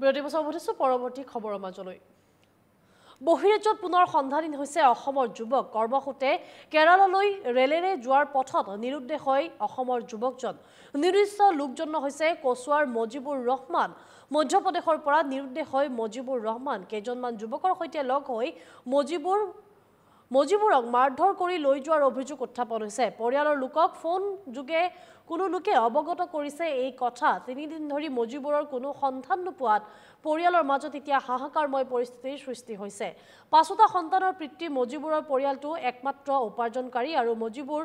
বিৰতি বছৰ উঠিছোঁ পৰৱৰ্তী খবৰৰ মাজলৈ। বহিৰাজ্যত পুনৰ সন্ধানহীন হৈছে অসমৰ যুৱক। কৰ্মসূত্ৰে কেৰালালৈ ৰেলেৰে যোৱাৰ পথত নিৰুদ্দেশ হয় অসমৰ যুৱকজন। নিৰ্দিষ্ট লোকজন হৈছে কচুৱাৰ মজিবুৰ ৰহমান। মধ্যপ্ৰদেশৰ পৰা নিৰুদ্দেশ হয় মজিবুৰ ৰহমান। কেইজনমান যুৱকৰ সৈতে লগ হৈ মজিবুৰ মজিবুৰক মাৰধৰ কৰি লৈ যোৱাৰ অভিযোগ উত্থাপন হৈছে। পৰিয়ালৰ লোকক ফোন যোগে কোনো লোকে অৱগত কৰিছে এই কথা। তিনিদিন ধৰি মজিবুৰৰ কোনো সন্ধান নোপোৱাত পৰিয়ালৰ মাজত এতিয়া হাহাকাৰময় পৰিস্থিতিৰ সৃষ্টি হৈছে। পাঁচোটা সন্তানৰ পিতৃ মজিবুৰৰ পৰিয়ালটো একমাত্ৰ উপাৰ্জনকাৰী আৰু মজিবুৰ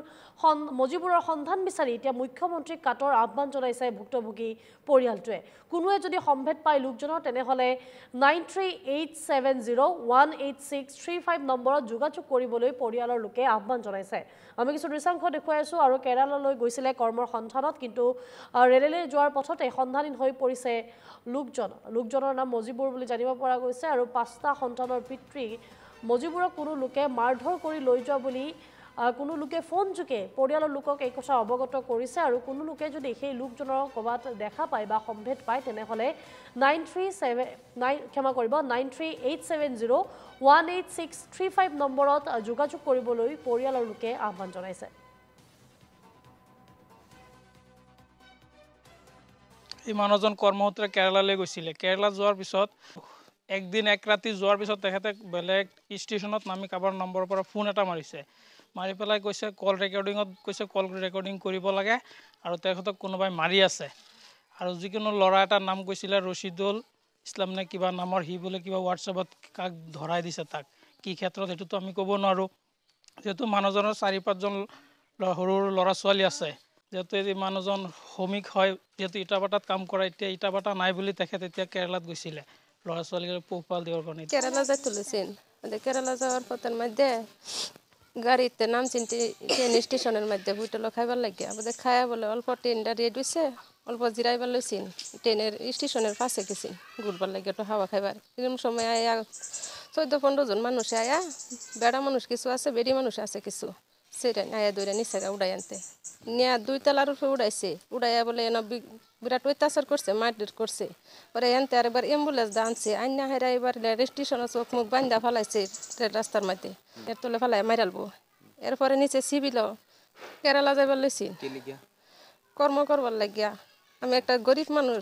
মজিবুৰৰ সন্ধান বিচাৰি এতিয়া মুখ্যমন্ত্ৰীক কাটৰ আহ্বান জনাইছে ভুক্তভোগী পৰিয়ালটোৱে। কোনোৱে যদি সম্ভেদ পায় লোকজনৰ তেনেহ'লে nine three eight seven zero' one eight six three five নম্বৰত যোগাযোগ কৰিবলৈ পৰিয়ালৰ লোকে আহ্বান জনাইছে। আমি কিছু দৃশ্যাংশ দেখুৱাই আছোঁ আৰু কেৰালালৈ গৈছিলে কৰ্মৰ সন্ধানত কিন্তু ৰেলেৰে যোৱাৰ পথতে সন্ধানহীন হৈ পৰিছে লোকজন। লোকজনৰ নাম মজিবুৰ বুলি জানিব পৰা গৈছে আৰু পাঁচটা সন্তানৰ পিতৃ মজিবুৰক কোনো লোকে মাৰধৰ কৰি লৈ যোৱা বুলি কোনো লোকে ফোন যোগে পৰিয়ালৰ লোকক এই কথা অৱগত কৰিছে আৰু কোনো লোকে যদি সেই লোকজনৰ ক'ৰবাত দেখা পায় বা সম্ভেদ পায় তেনেহ'লে নাইন থ্ৰী ছেভেন নাইন ক্ষমা কৰিব nine three eight seven zero' one eight six three five নম্বৰত যোগাযোগ কৰিবলৈ পৰিয়ালৰ লোকে আহ্বান জনাইছে। এই মানুহজন কৰ্মসূত্ৰে কেৰেলালৈ গৈছিলে। কেৰেলা যোৱাৰ পিছত একদিন এক ৰাতি যোৱাৰ পিছত তেখেতে বেলেগ ষ্টেচনত নামি কাৰোবাৰ নম্বৰৰ পৰা ফোন এটা মাৰিছে। মাৰি পেলাই কৈছে কল ৰেকৰ্ডিঙত কৈছে কল ৰেকৰ্ডিং কৰিব লাগে আৰু তেখেতক কোনোবাই মাৰি আছে। আৰু যিকোনো ল'ৰা এটাৰ নাম কৈছিলে ৰচিদুল ইছলাম নে কিবা নামৰ সি বোলে কিবা হোৱাটছএপত কাক ধৰাই দিছে তাক। কি ক্ষেত্ৰত সেইটোতো আমি ক'ব নোৱাৰোঁ। যিহেতু মানুহজনৰ চাৰি পাঁচজন সৰু সৰু ল'ৰা ছোৱালী আছে। যিহেতু এই মানুহজন শ্ৰমিক হয় যিহেতু ইটাভাটাত কাম কৰে এতিয়া ইটাভাটা নাই বুলি তেখেত এতিয়া কেৰেলাত গৈছিলে। ল'ৰা ছোৱালীক পোহপাল দিয়াৰ কাৰণে। কেৰালা যাই তুলেছেন কেৰালা যাওয়াৰ পথেৰ মধ্যে গাড়িতে নামছেন ট্রেন স্টেশনের মধ্যে বুইটলো খাইবার লাগে আমাদের খায়া বলে অল্প ট্রেনটা রেড হয়েছে অল্প জিরাইবার লইছেন, ট্রেনের স্টেশনের পাশে গেছেন, ঘুরবার লাগে একটু হাওয়া খাইবার। এরকম সময় আয়া, চোদ্দ পনেরো জন মানুষ আয়া, বেড়া মানুষ কিছু আছে, বেড়ি মানুষ আছে কিছু। সেটা আয়া দৌড়ে নিচে উড়াই আনতে। নিয়ে দুই তলার উপরে উড়াইছে। উড়াইয়া বলে এনে বিরাট অত্যাচার করছে মারপিট করছে। পরে এনতে আর এবার অ্যাম্বুলেন্স আনছে। আইনা হেরা এবার স্টেশনে চোখ মুখ বান্ধা ফেলাইছে রাস্তার মধ্যে। এর তোলে ফেলাই মারালবো এরপরে নিচে সিবিল কেরালা যাইবার লইছি। কর্ম করবার লাগিয়া। আমি একটা গরিব মানুষ।